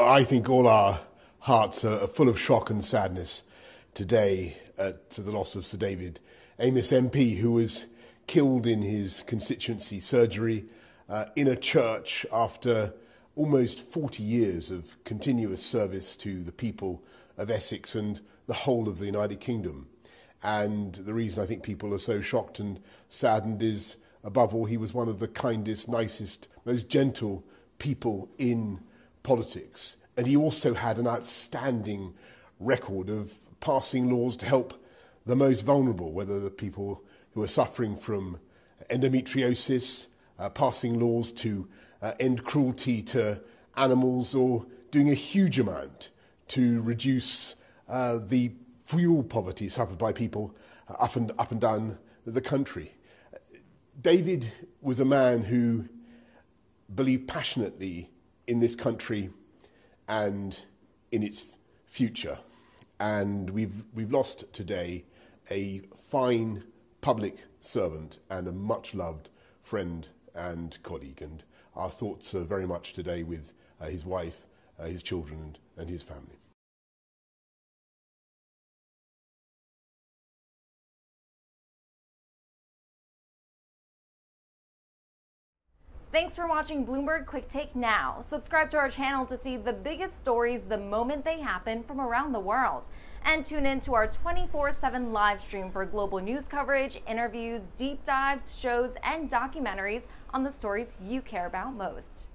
I think all our hearts are full of shock and sadness today at the loss of Sir David Amess MP, who was killed in his constituency surgery uh, in a church after almost 40 years of continuous service to the people of Essex and the whole of the United Kingdom. And the reason I think people are so shocked and saddened is, above all, he was one of the kindest, nicest, most gentle people in politics. And he also had an outstanding record of passing laws to help the most vulnerable, whether the people who are suffering from endometriosis, uh, passing laws to uh, end cruelty to animals, or doing a huge amount to reduce uh, the fuel poverty suffered by people uh, up and, up and down the country. David was a man who believed passionately in this country and in its future. And we've, we've lost today a fine public servant and a much loved friend and colleague. And our thoughts are very much today with uh, his wife, uh, his children, and, and his family. Thanks for watching Bloomberg Quicktake Now. Subscribe to our channel to see the biggest stories the moment they happen from around the world. And tune in to our 24 7 live stream for global news coverage, interviews, deep dives, shows, and documentaries on the stories you care about most.